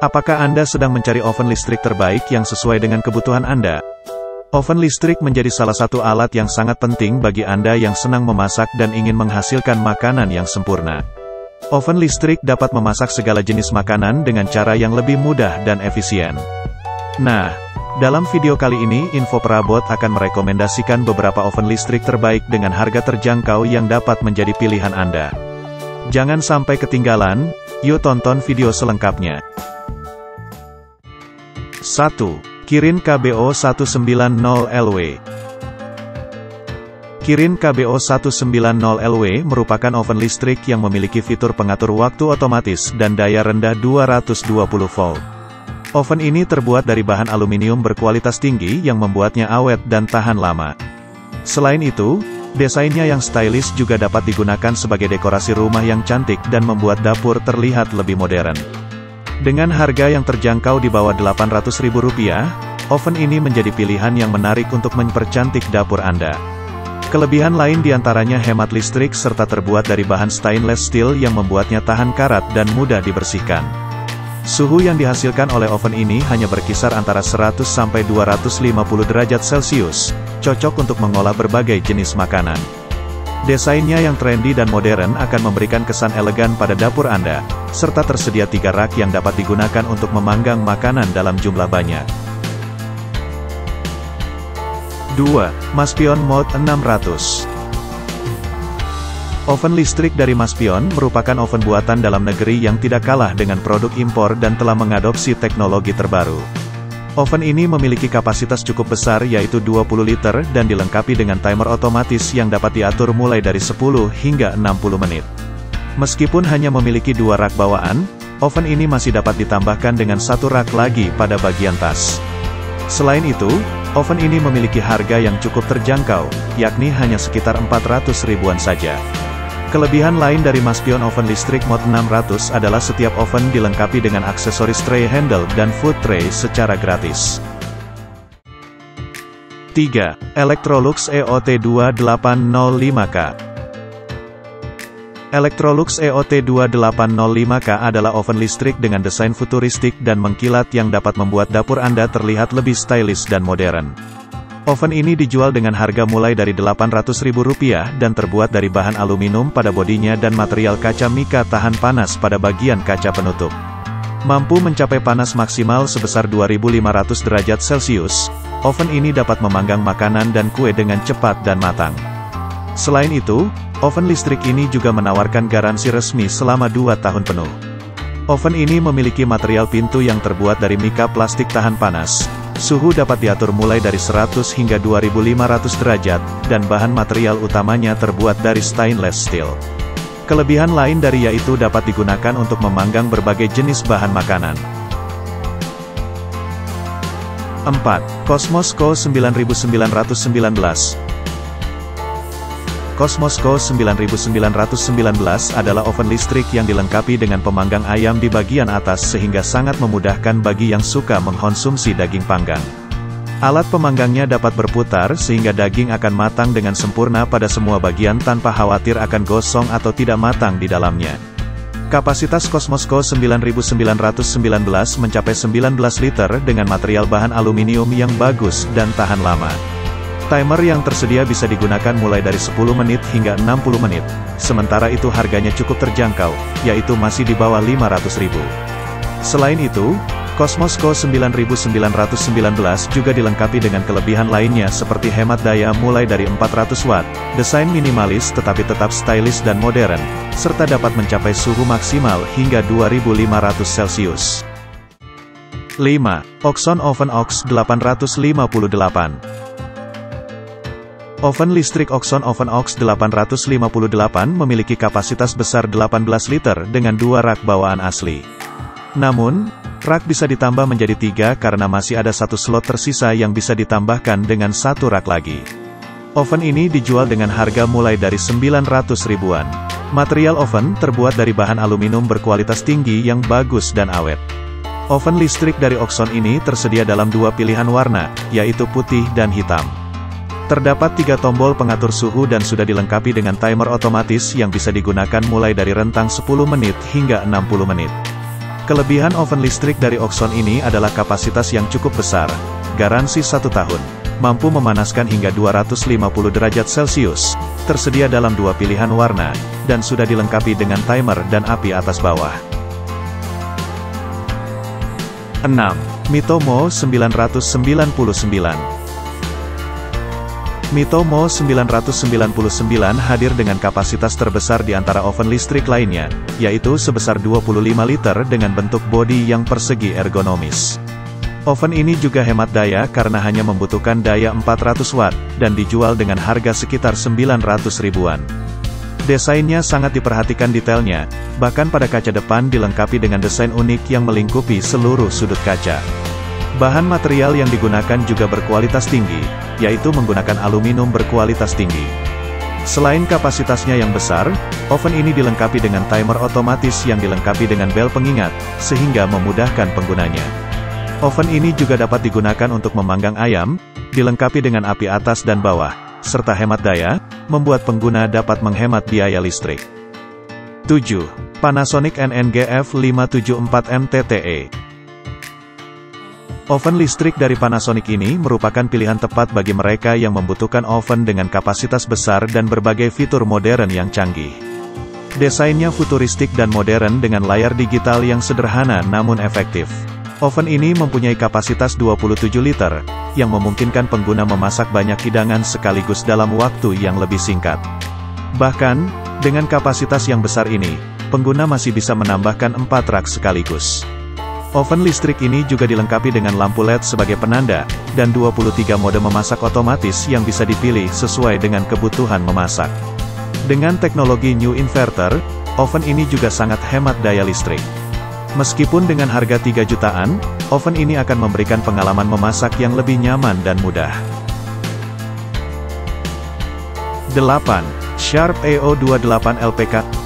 Apakah Anda sedang mencari oven listrik terbaik yang sesuai dengan kebutuhan Anda? Oven listrik menjadi salah satu alat yang sangat penting bagi Anda yang senang memasak dan ingin menghasilkan makanan yang sempurna. Oven listrik dapat memasak segala jenis makanan dengan cara yang lebih mudah dan efisien. Nah, dalam video kali ini Info Perabot akan merekomendasikan beberapa oven listrik terbaik dengan harga terjangkau yang dapat menjadi pilihan Anda. Jangan sampai ketinggalan, yuk tonton video selengkapnya. 1. Kirin KBO 190LW Kirin KBO 190LW merupakan oven listrik yang memiliki fitur pengatur waktu otomatis dan daya rendah 220 volt. Oven ini terbuat dari bahan aluminium berkualitas tinggi yang membuatnya awet dan tahan lama. Selain itu, desainnya yang stylish juga dapat digunakan sebagai dekorasi rumah yang cantik dan membuat dapur terlihat lebih modern. Dengan harga yang terjangkau di bawah Rp800.000, oven ini menjadi pilihan yang menarik untuk mempercantik dapur Anda. Kelebihan lain di antaranya hemat listrik serta terbuat dari bahan stainless steel yang membuatnya tahan karat dan mudah dibersihkan. Suhu yang dihasilkan oleh oven ini hanya berkisar antara 100 sampai 250 derajat Celcius, cocok untuk mengolah berbagai jenis makanan. Desainnya yang trendy dan modern akan memberikan kesan elegan pada dapur Anda, serta tersedia tiga rak yang dapat digunakan untuk memanggang makanan dalam jumlah banyak. 2. Maspion Mode 600 Oven listrik dari Maspion merupakan oven buatan dalam negeri yang tidak kalah dengan produk impor dan telah mengadopsi teknologi terbaru. Oven ini memiliki kapasitas cukup besar yaitu 20 liter dan dilengkapi dengan timer otomatis yang dapat diatur mulai dari 10 hingga 60 menit. Meskipun hanya memiliki dua rak bawaan, oven ini masih dapat ditambahkan dengan satu rak lagi pada bagian tas. Selain itu, oven ini memiliki harga yang cukup terjangkau, yakni hanya sekitar 400 ribuan saja. Kelebihan lain dari Maspion Oven Listrik Mod 600 adalah setiap oven dilengkapi dengan aksesoris tray handle dan food tray secara gratis. 3. Electrolux EOT 2805K Electrolux EOT 2805K adalah oven listrik dengan desain futuristik dan mengkilat yang dapat membuat dapur Anda terlihat lebih stylish dan modern. Oven ini dijual dengan harga mulai dari Rp800.000 dan terbuat dari bahan aluminium pada bodinya dan material kaca mika tahan panas pada bagian kaca penutup. Mampu mencapai panas maksimal sebesar 2500 derajat Celcius, oven ini dapat memanggang makanan dan kue dengan cepat dan matang. Selain itu, oven listrik ini juga menawarkan garansi resmi selama 2 tahun penuh. Oven ini memiliki material pintu yang terbuat dari mika plastik tahan panas, Suhu dapat diatur mulai dari 100 hingga 2500 derajat, dan bahan material utamanya terbuat dari stainless steel. Kelebihan lain dari yaitu dapat digunakan untuk memanggang berbagai jenis bahan makanan. 4. Cosmos Co 9919 Cosmos Co 9919 adalah oven listrik yang dilengkapi dengan pemanggang ayam di bagian atas sehingga sangat memudahkan bagi yang suka mengkonsumsi daging panggang. Alat pemanggangnya dapat berputar sehingga daging akan matang dengan sempurna pada semua bagian tanpa khawatir akan gosong atau tidak matang di dalamnya. Kapasitas Cosmosco 9919 mencapai 19 liter dengan material bahan aluminium yang bagus dan tahan lama. Timer yang tersedia bisa digunakan mulai dari 10 menit hingga 60 menit, sementara itu harganya cukup terjangkau, yaitu masih di bawah 500 ribu. Selain itu, Cosmos Co 9919 juga dilengkapi dengan kelebihan lainnya seperti hemat daya mulai dari 400 watt, desain minimalis tetapi tetap stylish dan modern, serta dapat mencapai suhu maksimal hingga 2500 Celcius. 5. Oxon Oven Ox 858 Oven listrik Oxon Oven Ox 858 memiliki kapasitas besar 18 liter dengan dua rak bawaan asli. Namun, rak bisa ditambah menjadi tiga karena masih ada satu slot tersisa yang bisa ditambahkan dengan satu rak lagi. Oven ini dijual dengan harga mulai dari 900 ribuan. Material oven terbuat dari bahan aluminium berkualitas tinggi yang bagus dan awet. Oven listrik dari Oxon ini tersedia dalam dua pilihan warna, yaitu putih dan hitam. Terdapat tiga tombol pengatur suhu dan sudah dilengkapi dengan timer otomatis yang bisa digunakan mulai dari rentang 10 menit hingga 60 menit. Kelebihan oven listrik dari Oxon ini adalah kapasitas yang cukup besar, garansi satu tahun, mampu memanaskan hingga 250 derajat Celcius, tersedia dalam dua pilihan warna, dan sudah dilengkapi dengan timer dan api atas bawah. 6. Mitomo 999 Mitomo 999 hadir dengan kapasitas terbesar di antara oven listrik lainnya, yaitu sebesar 25 liter dengan bentuk bodi yang persegi ergonomis. Oven ini juga hemat daya karena hanya membutuhkan daya 400 watt, dan dijual dengan harga sekitar 900 ribuan. Desainnya sangat diperhatikan detailnya, bahkan pada kaca depan dilengkapi dengan desain unik yang melingkupi seluruh sudut kaca. Bahan material yang digunakan juga berkualitas tinggi, yaitu menggunakan aluminium berkualitas tinggi. Selain kapasitasnya yang besar, oven ini dilengkapi dengan timer otomatis yang dilengkapi dengan bel pengingat, sehingga memudahkan penggunanya. Oven ini juga dapat digunakan untuk memanggang ayam, dilengkapi dengan api atas dan bawah, serta hemat daya, membuat pengguna dapat menghemat biaya listrik. 7. Panasonic NNGF 574 MTTE Oven listrik dari Panasonic ini merupakan pilihan tepat bagi mereka yang membutuhkan oven dengan kapasitas besar dan berbagai fitur modern yang canggih. Desainnya futuristik dan modern dengan layar digital yang sederhana namun efektif. Oven ini mempunyai kapasitas 27 liter, yang memungkinkan pengguna memasak banyak hidangan sekaligus dalam waktu yang lebih singkat. Bahkan, dengan kapasitas yang besar ini, pengguna masih bisa menambahkan 4 rak sekaligus. Oven listrik ini juga dilengkapi dengan lampu LED sebagai penanda, dan 23 mode memasak otomatis yang bisa dipilih sesuai dengan kebutuhan memasak. Dengan teknologi New Inverter, oven ini juga sangat hemat daya listrik. Meskipun dengan harga 3 jutaan, oven ini akan memberikan pengalaman memasak yang lebih nyaman dan mudah. 8. Sharp EO28 LPK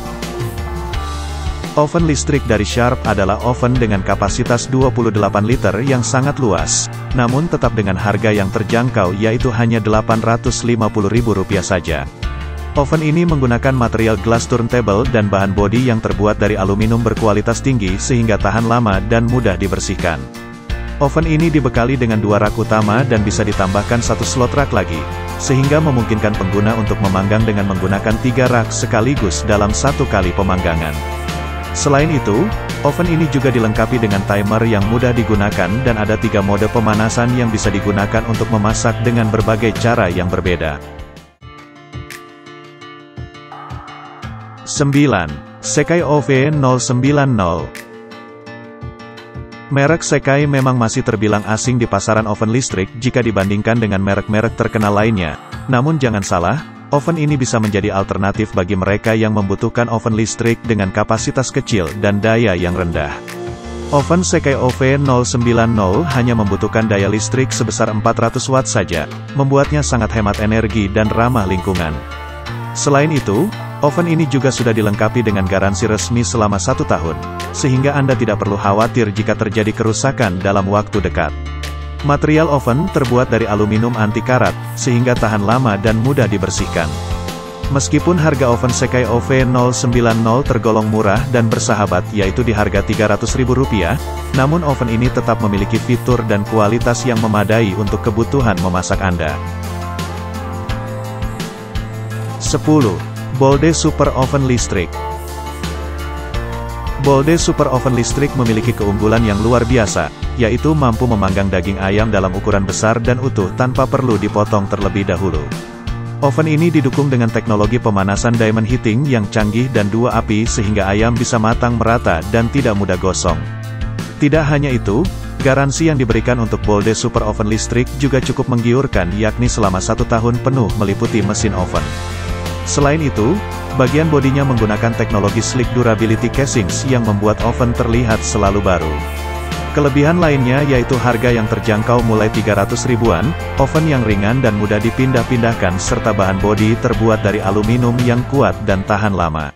Oven listrik dari Sharp adalah oven dengan kapasitas 28 liter yang sangat luas, namun tetap dengan harga yang terjangkau yaitu hanya Rp850.000 saja. Oven ini menggunakan material glass turntable dan bahan bodi yang terbuat dari aluminium berkualitas tinggi sehingga tahan lama dan mudah dibersihkan. Oven ini dibekali dengan dua rak utama dan bisa ditambahkan satu slot rak lagi, sehingga memungkinkan pengguna untuk memanggang dengan menggunakan tiga rak sekaligus dalam satu kali pemanggangan. Selain itu, oven ini juga dilengkapi dengan timer yang mudah digunakan dan ada tiga mode pemanasan yang bisa digunakan untuk memasak dengan berbagai cara yang berbeda. 9. Sekai OV090 Merek Sekai memang masih terbilang asing di pasaran oven listrik jika dibandingkan dengan merek-merek terkenal lainnya. Namun jangan salah, Oven ini bisa menjadi alternatif bagi mereka yang membutuhkan oven listrik dengan kapasitas kecil dan daya yang rendah. Oven Sekai OV090 hanya membutuhkan daya listrik sebesar 400 watt saja, membuatnya sangat hemat energi dan ramah lingkungan. Selain itu, oven ini juga sudah dilengkapi dengan garansi resmi selama satu tahun, sehingga Anda tidak perlu khawatir jika terjadi kerusakan dalam waktu dekat. Material oven terbuat dari aluminium anti karat, sehingga tahan lama dan mudah dibersihkan. Meskipun harga oven Sekai OV090 tergolong murah dan bersahabat yaitu di harga Rp300.000, namun oven ini tetap memiliki fitur dan kualitas yang memadai untuk kebutuhan memasak Anda. 10. Bolde Super Oven Listrik Bolde Super Oven Listrik memiliki keunggulan yang luar biasa, yaitu mampu memanggang daging ayam dalam ukuran besar dan utuh tanpa perlu dipotong terlebih dahulu. Oven ini didukung dengan teknologi pemanasan diamond heating yang canggih dan dua api sehingga ayam bisa matang merata dan tidak mudah gosong. Tidak hanya itu, garansi yang diberikan untuk Bolde Super Oven listrik juga cukup menggiurkan yakni selama satu tahun penuh meliputi mesin oven. Selain itu, bagian bodinya menggunakan teknologi Slick Durability Casings yang membuat oven terlihat selalu baru. Kelebihan lainnya yaitu harga yang terjangkau mulai 300 ribuan, oven yang ringan dan mudah dipindah-pindahkan serta bahan bodi terbuat dari aluminium yang kuat dan tahan lama.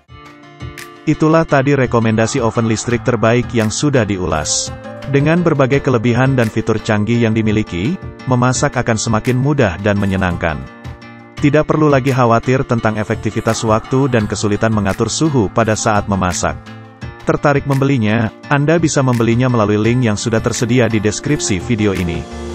Itulah tadi rekomendasi oven listrik terbaik yang sudah diulas. Dengan berbagai kelebihan dan fitur canggih yang dimiliki, memasak akan semakin mudah dan menyenangkan. Tidak perlu lagi khawatir tentang efektivitas waktu dan kesulitan mengatur suhu pada saat memasak. tertarik membelinya, Anda bisa membelinya melalui link yang sudah tersedia di deskripsi video ini.